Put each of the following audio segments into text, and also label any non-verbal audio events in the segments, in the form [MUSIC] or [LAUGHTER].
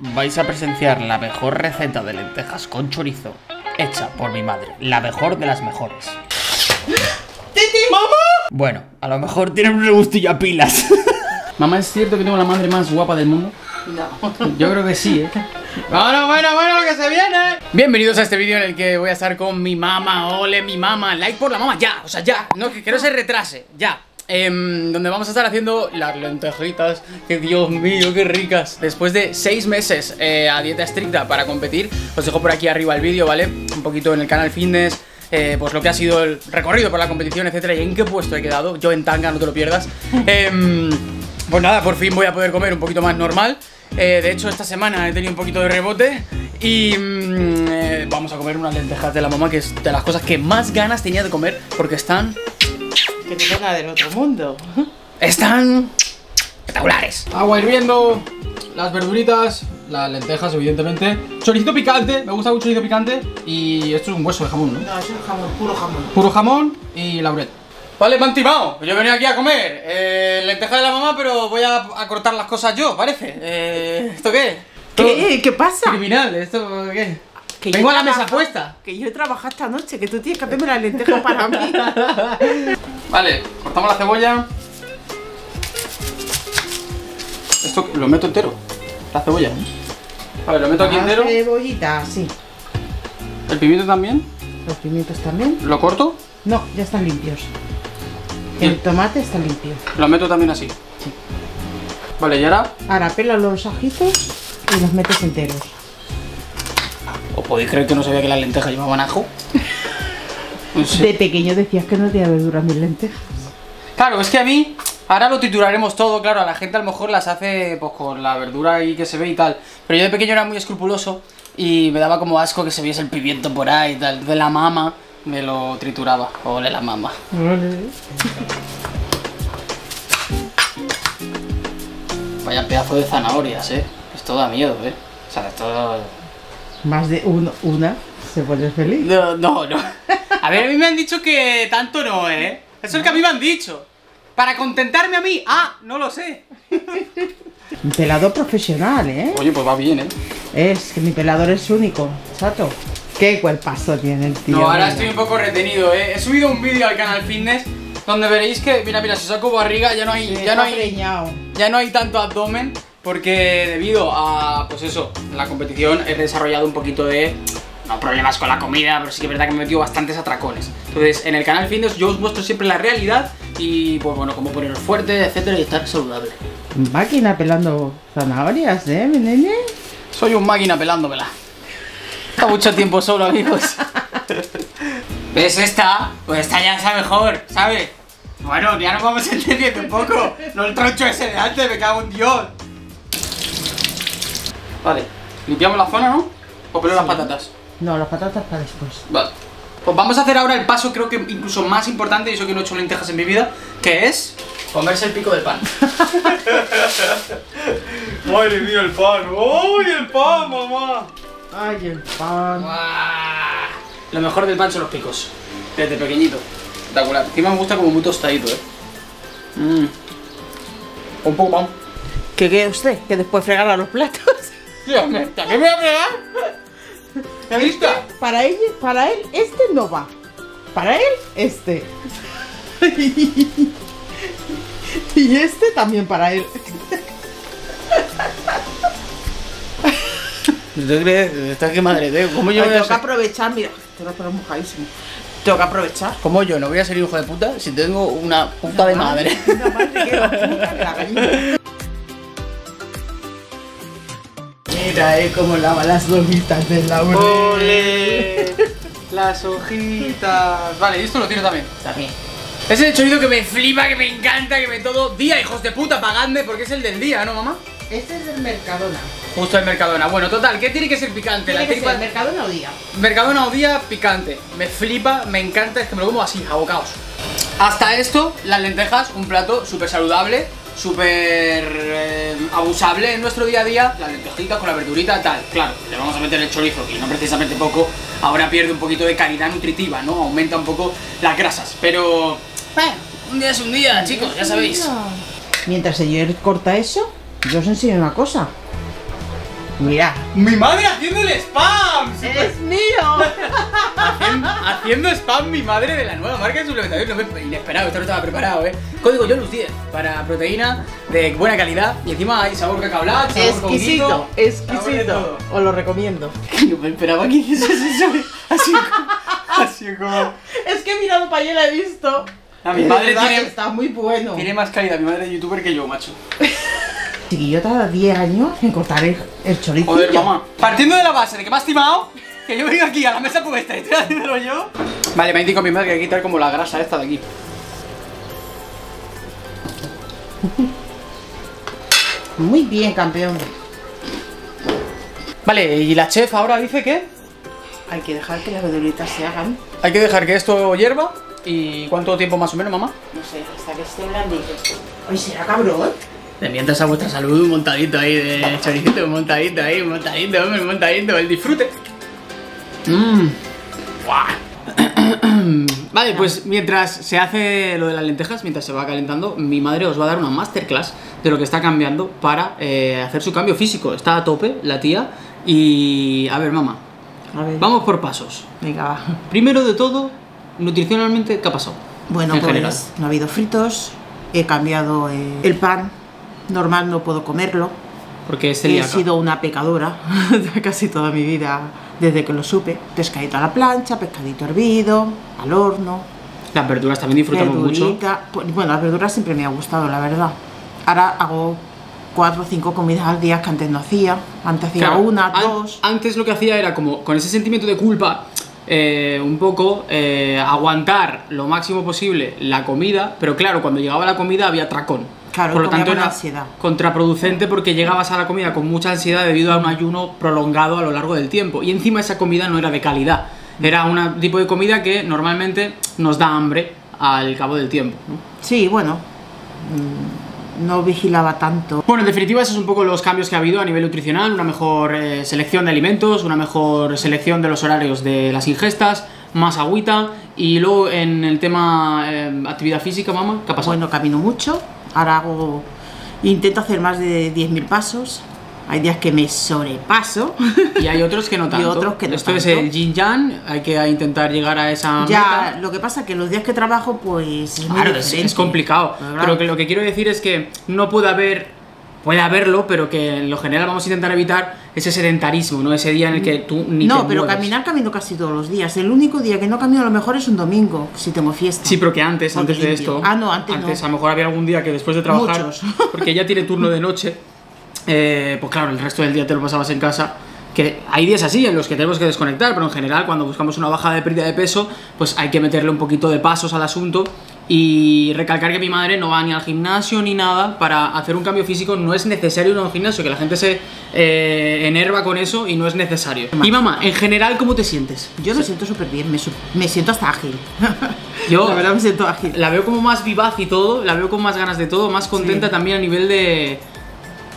Vais a presenciar la mejor receta de lentejas con chorizo hecha por mi madre, la mejor de las mejores. ¡Mamá! Bueno, a lo mejor tiene un regustillo a pilas. [LAUGHS] Mamá, ¿es cierto que tengo la madre más guapa del mundo? No. [LAUGHS] Yo creo que sí, ¿eh? Bueno, bueno, bueno, lo que se viene. Bienvenidos a este vídeo en el que voy a estar con mi mamá. Ole, mi mamá. Like por la mamá, ya. O sea, ya. No, que, que no se retrase. Ya. Em, donde vamos a estar haciendo las lentejitas. Que Dios mío, qué ricas. Después de seis meses eh, a dieta estricta para competir, os dejo por aquí arriba el vídeo, ¿vale? Un poquito en el canal Fitness. eh, pues lo que ha sido el recorrido por la competición, etcétera, y en qué puesto he quedado. Yo en tanga, no te lo pierdas. [LAUGHS] Em, pues nada, por fin voy a poder comer un poquito más normal. Eh, de hecho, esta semana he tenido un poquito de rebote y mm, vamos a comer unas lentejas de la mamá, que es de las cosas que más ganas tenía de comer, porque están... Que te venga del otro mundo. están... espectaculares. Agua hirviendo, las verduritas, las lentejas, evidentemente. Choricito picante, me gusta mucho chorizo picante. Y esto es un hueso de jamón, ¿no? No, es un jamón, puro jamón. Puro jamón y laurel. Vale, me han timado. Yo venía aquí a comer eh, lenteja de la mamá, pero voy a, a cortar las cosas yo, parece. Eh, ¿Esto qué? ¿Qué? ¿Qué pasa? Criminal, ¿esto qué? Que Vengo a la mesa puesta. Que yo he trabajado esta noche, que tú tienes que hacerme las lentejas para mí. [LAUGHS] Vale, cortamos la cebolla. Esto lo meto entero. La cebolla. Vale, lo meto aquí Ah, entero. Cebollita, sí. El pimiento también. Los pimientos también. Lo corto. No, ya están limpios. El tomate está limpio. Lo meto también así. Sí. Vale, y ahora. Ahora pela los ajitos y los metes enteros. ¿Os podéis creer que no sabía que las lentejas llevaban ajo? [LAUGHS] De pequeño decías que no tenía verduras mis lentejas. Claro, es que a mí. Ahora lo trituraremos todo, claro, a la gente a lo mejor las hace pues con la verdura ahí que se ve y tal. Pero yo de pequeño era muy escrupuloso y me daba como asco que se viese el pimiento por ahí y tal. De la mama me lo trituraba. Ole la mama. Vaya pedazo de zanahorias, eh. Esto da miedo, eh. O sea, esto. Más de uno, una se pone feliz. No, no, no. A ver, a mí me han dicho que tanto no, eh. Eso es lo que a mí me han dicho. Para contentarme a mí. Ah, no lo sé. Un pelador profesional, ¿eh? Oye, pues va bien, eh. Es que mi pelador es único, chato. Qué cuerpazo tiene el tío. No, ahora estoy un poco retenido, eh. He subido un vídeo al canal Fitness donde veréis que, mira, mira, si saco barriga ya no hay, Sí, ya no hay, preñado. ya no hay tanto abdomen porque debido a, pues eso, la competición he desarrollado un poquito de, no problemas con la comida, pero sí que es verdad que me he metido bastantes atracones. Entonces, en el canal Fitness yo os muestro siempre la realidad y, pues bueno, cómo poneros fuerte, etcétera, y estar saludable. Máquina pelando zanahorias, ¿eh, mi nene? Soy un máquina pelándomela. Está mucho tiempo solo, amigos. ¿Ves esta? Pues esta ya está mejor, ¿sabes? Bueno, ya nos vamos [LAUGHS] entendiendo un poco. No el troncho ese de antes, me cago en Dios. Vale, limpiamos la zona, ¿no? O pelo las patatas. No, las patatas para después. Vale. Pues vamos a hacer ahora el paso, creo que incluso más importante, y eso que no he hecho lentejas en mi vida, que es comerse el pico del pan. [LAUGHS] Madre mía, el pan. ¡Uy, el pan, mamá! Ay, el pan. ¡Guau! Lo mejor del pan son los picos. Desde pequeñito. Espectacular. Encima me gusta como muy tostadito, eh. Mmm. Un poco pan. ¿Qué qué usted? Que después fregará los platos. Dios mío, ¿a qué me voy a pegar? ¿Qué viste? Para él, para él, este no va. Para él, este. [LAUGHS] y este también para él. ¿Estás qué madre de? ¿Cómo yo Ay, voy a tengo que ser? aprovechar, mira. Te lo poner mojadísimo. Tengo que aprovechar. ¿Cómo yo no voy a ser hijo de puta si tengo una puta de madre? Una madre que la puta que la gallina. Mira, eh, cómo lava las hojitas del laurel. ¡Ole! [LAUGHS] Las hojitas. Vale, y esto lo tiro también. También. Es el chorizo que me flipa, que me encanta, que me todo. Día, hijos de puta, pagadme porque es el del día, ¿no, mamá? Este es del Mercadona. Justo el Mercadona. Bueno, total, ¿qué tiene que ser picante? Tiene La que tripa. ser Mercadona o día. Mercadona o día picante. Me flipa, me encanta, es que me lo como así, a bocaos. Hasta esto, las lentejas, un plato súper saludable, súper eh, abusable en nuestro día a día. Las lentejitas con la verdurita, tal. Claro, le vamos a meter el chorizo, y no precisamente poco. Ahora pierde un poquito de calidad nutritiva, ¿no? Aumenta un poco las grasas. Pero, bueno, un día es un día, chicos, ya sabéis. Mientras el corta eso, yo os enseño una cosa. Mira. ¡Mi madre haciendo el spam! ¡Es mío! [LAUGHS] Haciendo, haciendo spam mi madre de la nueva marca de suplementación. No me, inesperado, esto no estaba preparado, ¿eh? Código YOLUS 10 para proteína de buena calidad. Y encima hay sabor cacao sabor Exquisito, exquisito. Os lo recomiendo. [LAUGHS] No me esperaba que hiciese eso. Así como... Así como... Es que he mirado para allá y la he visto. A mi madre tiene- Está muy bueno. Tiene más calidad mi madre de youtuber que yo, macho. [LAUGHS] Chiquillo tarda 10 años en cortar el, el chorizo. Joder, mamá. Partiendo de la base de que me has timado, que yo vengo aquí a la mesa puesta y estoy haciéndolo yo. Vale, me ha indicado mi madre que hay que quitar como la grasa esta de aquí. [LAUGHS] Muy bien, campeón. Vale, y la chef ahora dice que Hay que dejar que las verduritas se hagan. hay que dejar que esto hierva. ¿Y cuánto tiempo más o menos, mamá? No sé, hasta que esté blandito. Ay, será cabrón. De mientras a vuestra salud, un montadito ahí de choricito, un montadito ahí, un montadito, hombre, un montadito, el disfrute. Mmm. [COUGHS] Vale, pues mientras se hace lo de las lentejas, mientras se va calentando, mi madre os va a dar una masterclass de lo que está cambiando para eh, hacer su cambio físico. Está a tope la tía y... A ver, mamá, A ver. vamos por pasos. Venga, va. Primero de todo, nutricionalmente, ¿qué ha pasado? Bueno, En pues general. no ha habido fritos. He cambiado eh, el pan. Normal no puedo comerlo. Porque es He sido una pecadora [LAUGHS] casi toda mi vida desde que lo supe. Pescadito a la plancha, pescadito hervido, al horno, Las verduras también disfrutamos mucho. verdurita. Pues, Bueno, las verduras siempre me ha gustado, la verdad. Ahora hago cuatro o cinco comidas al día que antes no hacía. Antes hacía Claro, una, an- dos. Antes lo que hacía era como con ese sentimiento de culpa, eh, un poco eh, aguantar lo máximo posible la comida, pero claro, cuando llegaba la comida había tracón. Claro, Por lo tanto era ansiedad. contraproducente porque llegabas a la comida con mucha ansiedad debido a un ayuno prolongado a lo largo del tiempo. Y encima esa comida no era de calidad. Era un tipo de comida que normalmente nos da hambre al cabo del tiempo. ¿no? Sí, bueno. mm, No vigilaba tanto. Bueno, en definitiva, esos son un poco los cambios que ha habido a nivel nutricional, una mejor eh, selección de alimentos, una mejor selección de los horarios de las ingestas, más agüita y luego en el tema eh, actividad física, mamá, ¿qué ha pasado? Bueno, camino mucho. Ahora hago. Intento hacer más de 10.000 pasos. Hay días que me sobrepaso. y hay otros que no [LAUGHS] y tanto. otros que no Esto es el yin yang, hay que intentar llegar a esa ya, meta. lo que pasa es que los días que trabajo, pues. Es muy Claro, es, diferente. es complicado. Pero que lo que quiero decir es que no puede haber, puede haberlo, pero que en lo general vamos a intentar evitar ese sedentarismo, ¿no? Ese día en el que tú ni no, te pero mueves. caminar camino casi todos los días. El único día que no camino a lo mejor es un domingo, si tengo fiesta. Sí, pero que antes, Porque antes de limpio. esto. Ah, no, antes no. a lo mejor había algún día que después de trabajar. Muchos. [LAUGHS] Porque ella tiene turno de noche. eh, pues claro, el resto del día te lo pasabas en casa. Que hay días así en los que tenemos que desconectar, pero en general, cuando buscamos una bajada de pérdida de peso, pues hay que meterle un poquito de pasos al asunto. Y recalcar que mi madre no va ni al gimnasio ni nada. Para hacer un cambio físico no es necesario ir a un gimnasio, que la gente se eh, enerva con eso y no es necesario. Y mamá, en general, ¿cómo te sientes? Yo me siento súper bien, me, me siento hasta ágil. [LAUGHS] Yo- La verdad me siento ágil. La veo como más vivaz y todo, la veo con más ganas de todo, más contenta Sí. también a nivel de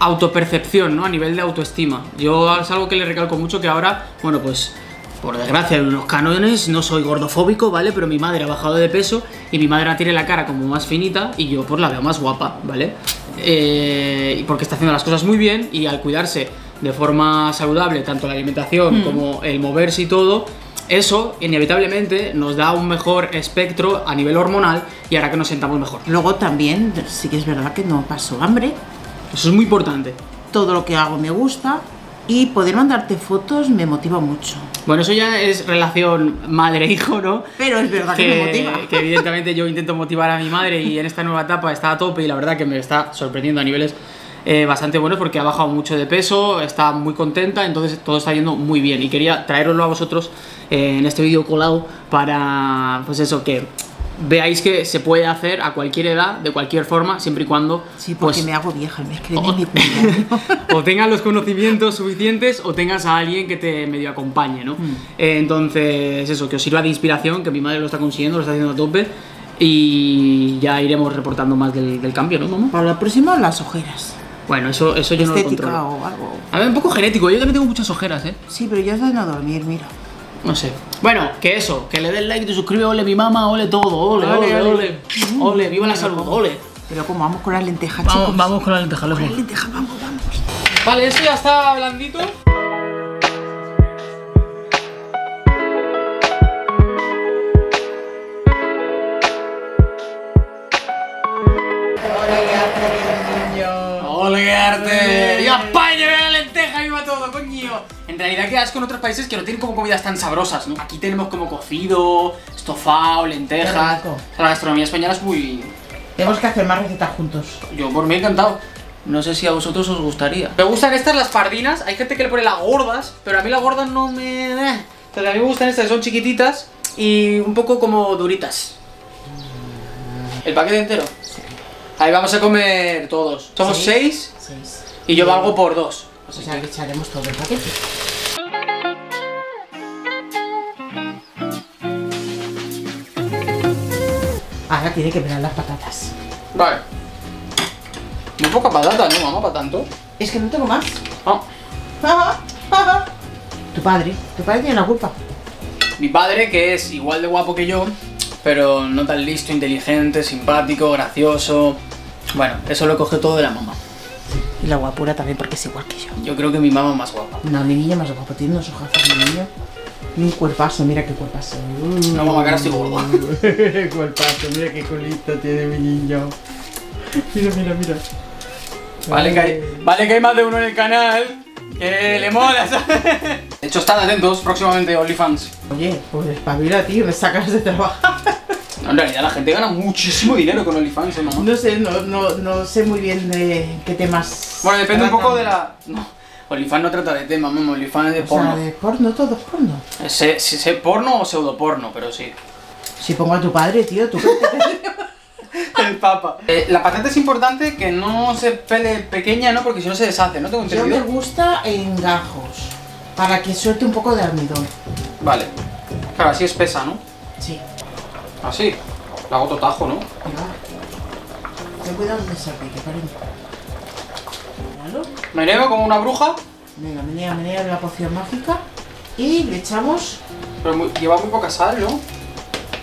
autopercepción, ¿no? A nivel de autoestima. Yo es algo que le recalco mucho que ahora, bueno, pues por desgracia en los cánones no soy gordofóbico, ¿vale? Pero mi madre ha bajado de peso y mi madre tiene la cara como más finita y yo pues la veo más guapa, ¿vale? Eh, porque está haciendo las cosas muy bien y al cuidarse de forma saludable, tanto la alimentación como el moverse y todo, eso inevitablemente nos da un mejor espectro a nivel hormonal y hará que nos sentamos mejor. Luego también, sí que es verdad que no paso hambre. Eso es muy importante. Todo lo que hago me gusta. Y poder mandarte fotos me motiva mucho. Bueno, eso ya es relación madre-hijo, ¿no? Pero es verdad que, me motiva. [LAUGHS] que evidentemente yo intento motivar a mi madre y en esta nueva etapa está a tope y la verdad que me está sorprendiendo a niveles eh, bastante buenos porque ha bajado mucho de peso, está muy contenta, entonces todo está yendo muy bien y quería traeroslo a vosotros eh, en este vídeo colado para, pues eso, que veáis que se puede hacer a cualquier edad, de cualquier forma, siempre y cuando Sí, porque pues, me hago vieja el mes que viene Oh. es mi [LAUGHS] o tengas los conocimientos suficientes o tengas a alguien que te medio acompañe, ¿no? Eh, entonces, eso, que os sirva de inspiración, que mi madre lo está consiguiendo, lo está haciendo a tope y ya iremos reportando más del, del cambio, ¿no, mamá? Para la próxima, las ojeras. Bueno, eso, eso yo no lo Estética controlo. o algo. A ver, un poco genético, yo también tengo muchas ojeras, ¿eh? Sí, pero ya de no dormir, mira. No sé. Bueno, que eso, que le des like, te suscribe, ole mi mamá, ole todo, ole, ole, Ole, ole. ole. Ole, viva la salud, ole. Pero como vamos con las lentejas, Vamos, chicos. vamos con la lenteja, Con las luego. lentejas, vamos, vamos. Vale, esto ya está blandito. ¡Olearte! ¡Y a España, ve realidad, qué asco en otros países que no tienen como comidas tan sabrosas, ¿no? Aquí tenemos como cocido, estofado, lentejas. Rico. La gastronomía española es muy. Tenemos que hacer más recetas juntos. Yo por mí encantado. No sé si a vosotros os gustaría. Me gustan estas las pardinas. Hay gente que le pone las gordas, pero a mí las gordas no me. Pero a mí me gustan estas, son chiquititas y un poco como duritas. ¿El paquete entero? Ahí vamos a comer todos. Somos Sí. seis Seis. y yo valgo por dos. O sea que echaremos todo el paquete. Ahora tiene que pelar las patatas. Vale. Muy poca patata, ¿no, mamá? ¿Para tanto? Es que no tengo más. Ah. Tu padre, tu padre tiene la culpa. Mi padre, que es igual de guapo que yo, pero no tan listo, inteligente, simpático, gracioso. Bueno, eso lo coge todo de la mamá. Y la guapura también porque es igual que yo. Yo creo que mi mamá es más guapa. No, mi niño más guapo, tiene unos ojazos, mi niño. Un cuerpazo, mira qué cuerpazo. No, mamá, que ahora estoy gordo. [LAUGHS] cuerpazo, mira qué colita tiene mi niño. Mira, mira, mira. Vale que, hay, vale que hay más de uno en el canal que le mola, ¿sabes? De hecho, estad atentos, próximamente OnlyFans. Oye, pues espabila, tío, me sacas de trabajar. No, en realidad la gente gana muchísimo dinero con OnlyFans, ¿eh, mamá? No sé, no, no, no sé muy bien de qué temas. Bueno, depende un poco de la... No, OnlyFans no trata de tema, mamá, OnlyFans es de O sea, porno. de porno, todo es porno. Sé, porno o pseudoporno, pero sí. Si pongo a tu padre, tío, tú. [LAUGHS] El papa. Eh, la patata es importante que no se pele pequeña, ¿no? Porque si no se deshace, ¿no? Tengo Yo me entendido. gusta en gajos. Para que suelte un poco de almidón. Vale. Claro, así espesa, ¿no? Sí. Así. La hago totajo, ¿no? Ten cuidado de salpique, cariño. Míralo. Meneo como una bruja, Venga, menea, menea la poción mágica. Y le echamos. pero muy- lleva muy poca sal, ¿no?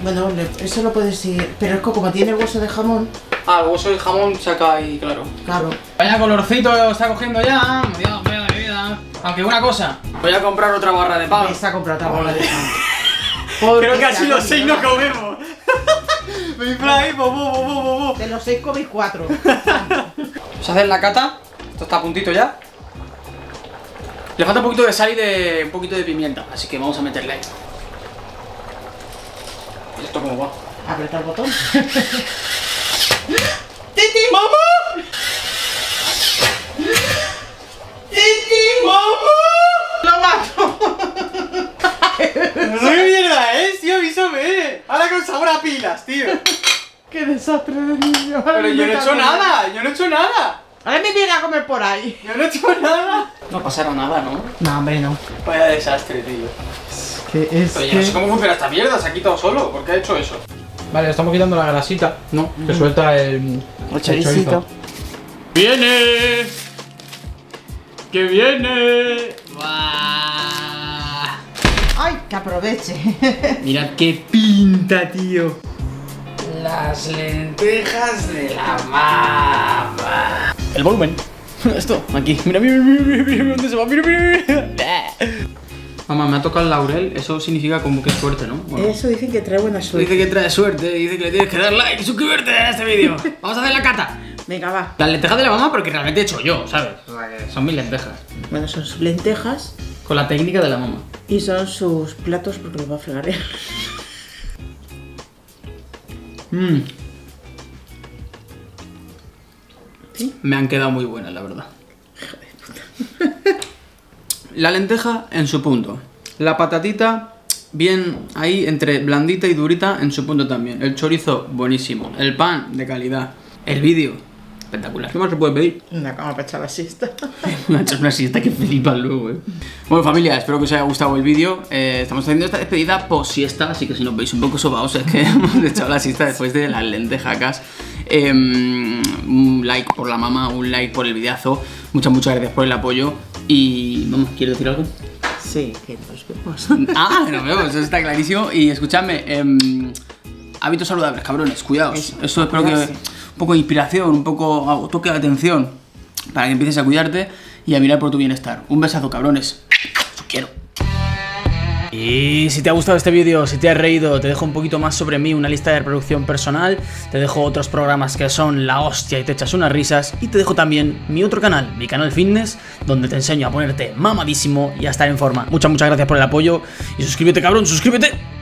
Bueno, le- eso lo puedes ir. Pero es que como tiene hueso de jamón, Ah, el hueso del jamón saca ahí, claro. claro. Vaya colorcito está cogiendo ya. Dios mío de mi vida. Aunque una cosa, voy a comprar otra barra de pan. Me está comprando otra bola de pan. [LAUGHS] Creo que así se ha los seis no comemos. Me infla ahí, bo, bo, bo, bo, bo. De los seis coméis cuatro. Vamos a hacer la cata. Esto está a puntito ya. Le falta un poquito de sal y de un poquito de pimienta, así que vamos a meterle ahí. ¿Y esto cómo va? Aprieta el botón. [LAUGHS] [LAUGHS] ¡Mamá! ¡Lo mato! ¡No [LAUGHS] sé qué mierda es, tío! ¡Avísame! Ahora con sabor a pilas, tío. ¡Qué desastre de niño! Pero yo no he hecho nada, yo no he hecho nada. Ahora me viene a comer por ahí. Yo no he hecho nada. No pasará nada, ¿no? No, hombre, no. Vaya desastre, tío. Que es Pero yo no sé cómo funciona esta mierda, se ha quitado solo. ¿Por qué ha hecho eso? Vale, estamos quitando la grasita. No. Que suelta el, El choricito. ¡Viene! ¡Que viene! ¡Ay, que aproveche! [LAUGHS] Mirad qué pinta, tío. Las lentejas de la mama. El volumen. [LAUGHS] Esto, aquí. Mira, mira, mira, mira, mira, mira, dónde se va. Mira, mira, mira. [LAUGHS] Mamá, me ha tocado el laurel. Eso significa como que es suerte, ¿no? Bueno. Eso dicen que trae buena suerte. Dice que trae suerte, dice que le tienes que dar like y suscribirte a este vídeo. [LAUGHS] Vamos a hacer la cata. Venga, va. Las lentejas de la mamá porque realmente he hecho yo, ¿sabes? O sea, que son mis lentejas. Bueno, son sus lentejas Con la técnica de la mamá. y son sus platos porque los va a fregar él. Mmm. ¿Sí? Me han quedado muy buenas, la verdad. La lenteja en su punto. La patatita, bien ahí, entre blandita y durita en su punto también. El chorizo, buenísimo. El pan, de calidad. El vídeo, espectacular. ¿Qué más se puede pedir? Una cama para echar la siesta. [LAUGHS] Una una siesta que flipan luego, eh. Bueno, familia, espero que os haya gustado el vídeo. Eh, estamos haciendo esta despedida post siesta, así que si nos veis un poco sobaos es que [LAUGHS] hemos echado la siesta después de las lentejacas. Eh, un like por la mamá, un like por el videazo. Muchas, muchas gracias por el apoyo. Y vamos, ¿quieres decir algo? Sí, que nos vemos. Ah, nos vemos, eso está clarísimo. Y escuchadme, em, hábitos saludables, cabrones, cuidaos. Eso, Eso, espero que un poco de inspiración, un poco un toque de atención para que empieces a cuidarte. y a mirar por tu bienestar. Un besazo, cabrones. Os quiero. Y si te ha gustado este vídeo, si te has reído, te dejo un poquito más sobre mí, una lista de reproducción personal, te dejo otros programas que son la hostia y te echas unas risas, y te dejo también mi otro canal, mi canal fitness, donde te enseño a ponerte mamadísimo y a estar en forma. Muchas, muchas gracias por el apoyo y suscríbete cabrón, suscríbete.